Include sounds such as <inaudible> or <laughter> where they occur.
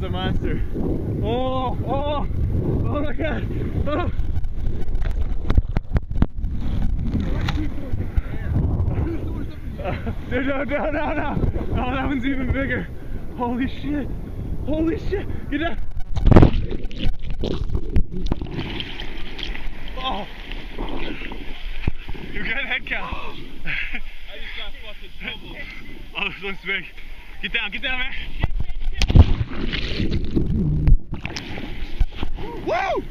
was a monster. Oh, oh, oh my god. Oh. <laughs> No, no, no, no, no. Oh, that one's even bigger. Holy shit. Holy shit. Get down. Oh. You got head count. I just got fucking <laughs> pummeled. Oh, this one's big. Get down, get down, man. Woo!